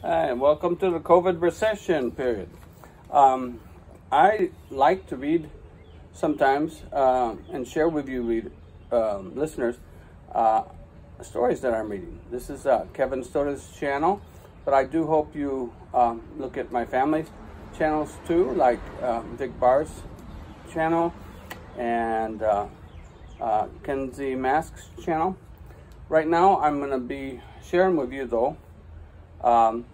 Hi, welcome to the COVID recession period. Um, I like to read sometimes uh, and share with you, read, um, listeners, uh, stories that I'm reading. This is uh, Kevin Stoda's channel, but I do hope you um, look at my family's channels too, like uh, Vic Barr's channel and uh, uh, Kenzie Mask's channel. Right now, I'm going to be sharing with you, though, um,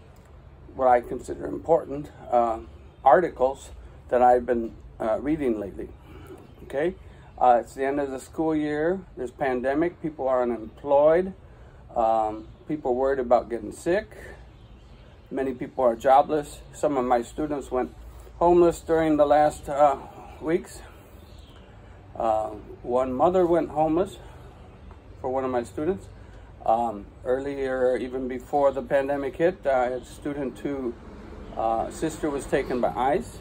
what I consider important uh, articles that I've been uh, reading lately. Okay, uh, it's the end of the school year. There's pandemic. People are unemployed. Um, people worried about getting sick. Many people are jobless. Some of my students went homeless during the last uh, weeks. Uh, one mother went homeless for one of my students. Um, earlier, even before the pandemic hit, a student whose uh, sister was taken by ICE.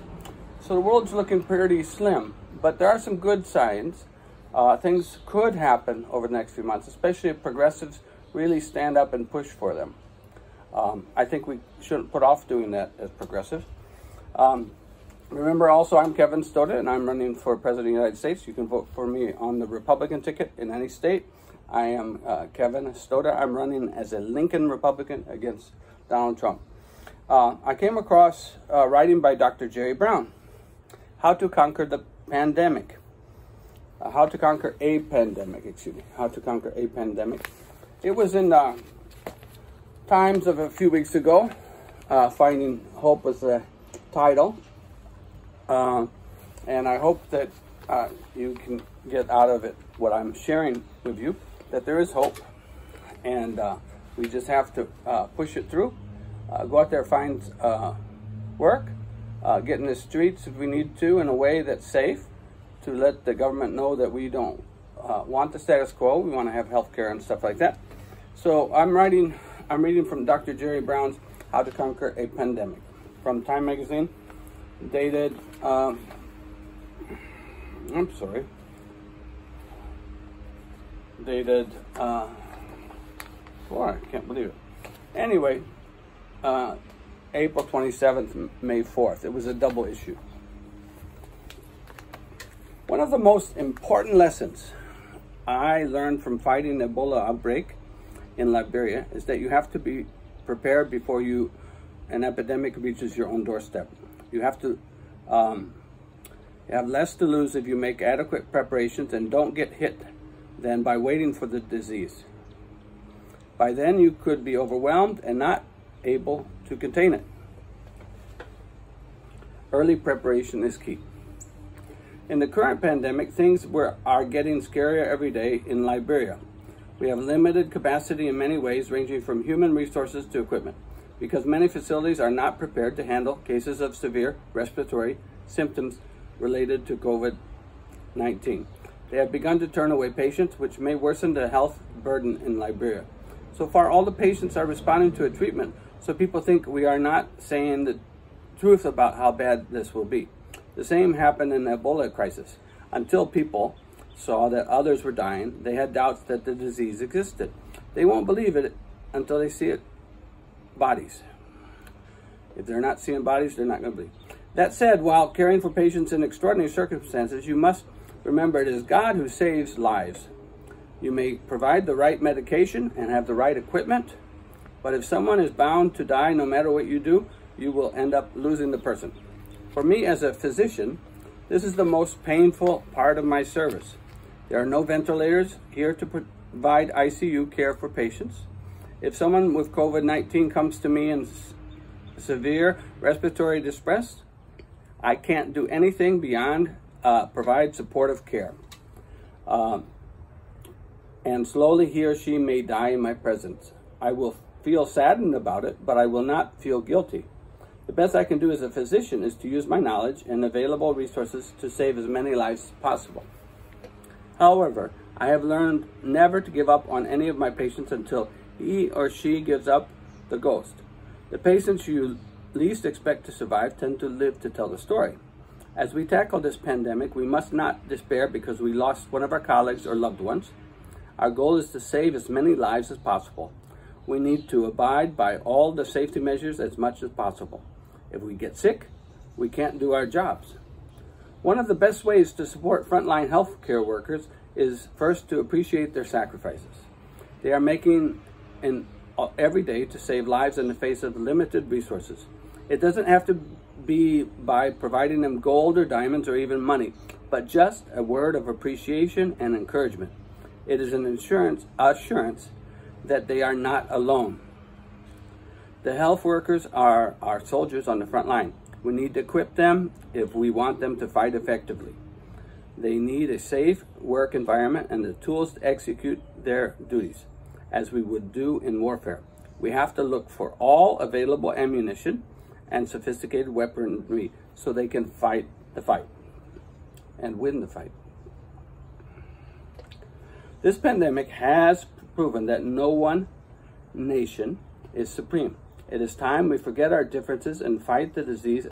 So the world's looking pretty slim, but there are some good signs. Uh, things could happen over the next few months, especially if progressives really stand up and push for them. Um, I think we shouldn't put off doing that as progressives. Um, remember also, I'm Kevin Stoda, and I'm running for President of the United States. You can vote for me on the Republican ticket in any state. I am uh, Kevin Stoda. I'm running as a Lincoln Republican against Donald Trump. Uh, I came across uh, writing by Dr. Jerry Brown, How to Conquer the Pandemic. Uh, how to Conquer a Pandemic, excuse me. How to Conquer a Pandemic. It was in uh, Times of a few weeks ago. Uh, Finding Hope was the title. and I hope that you can get out of it what I'm sharing with you that there is hope, and uh, we just have to uh, push it through. Uh, go out there, find uh, work, uh, get in the streets if we need to in a way that's safe to let the government know that we don't uh, want the status quo. We want to have health care and stuff like that. So I'm writing, I'm reading from Dr. Jerry Brown's How to Conquer a Pandemic from Time Magazine, dated, um, I'm sorry, dated, uh, I can't believe it. Anyway, uh, April 27th, May 4th. It was a double issue. One of the most important lessons I learned from fighting Ebola outbreak in Liberia is that you have to be prepared before you an epidemic reaches your own doorstep. You have to um, you have less to lose if you make adequate preparations and don't get hit than by waiting for the disease. By then, you could be overwhelmed and not able to contain it. Early preparation is key. In the current pandemic, things were, are getting scarier every day in Liberia. We have limited capacity in many ways, ranging from human resources to equipment, because many facilities are not prepared to handle cases of severe respiratory symptoms related to COVID 19. They have begun to turn away patients, which may worsen the health burden in Liberia. So far, all the patients are responding to a treatment, so people think we are not saying the truth about how bad this will be. The same happened in the Ebola crisis. Until people saw that others were dying, they had doubts that the disease existed. They won't believe it until they see it bodies. If they're not seeing bodies, they're not going to believe. That said, while caring for patients in extraordinary circumstances, you must Remember, it is God who saves lives. You may provide the right medication and have the right equipment, but if someone is bound to die no matter what you do, you will end up losing the person. For me as a physician, this is the most painful part of my service. There are no ventilators here to provide ICU care for patients. If someone with COVID-19 comes to me in severe respiratory distress, I can't do anything beyond uh, provide supportive care. Um, and slowly he or she may die in my presence. I will feel saddened about it, but I will not feel guilty. The best I can do as a physician is to use my knowledge and available resources to save as many lives as possible. However, I have learned never to give up on any of my patients until he or she gives up the ghost. The patients you least expect to survive tend to live to tell the story. As we tackle this pandemic, we must not despair because we lost one of our colleagues or loved ones. Our goal is to save as many lives as possible. we need to abide by all the safety measures as much as possible. If we get sick, we can't do our jobs. One of the best ways to support frontline healthcare workers is first to appreciate their sacrifices. They are making an uh, every day to save lives in the face of limited resources. It doesn't have to be by providing them gold or diamonds or even money, but just a word of appreciation and encouragement. It is an insurance assurance that they are not alone. The health workers are our soldiers on the front line. We need to equip them if we want them to fight effectively. They need a safe work environment and the tools to execute their duties, as we would do in warfare. We have to look for all available ammunition and sophisticated weaponry so they can fight the fight and win the fight. This pandemic has proven that no one nation is supreme. It is time we forget our differences and fight the disease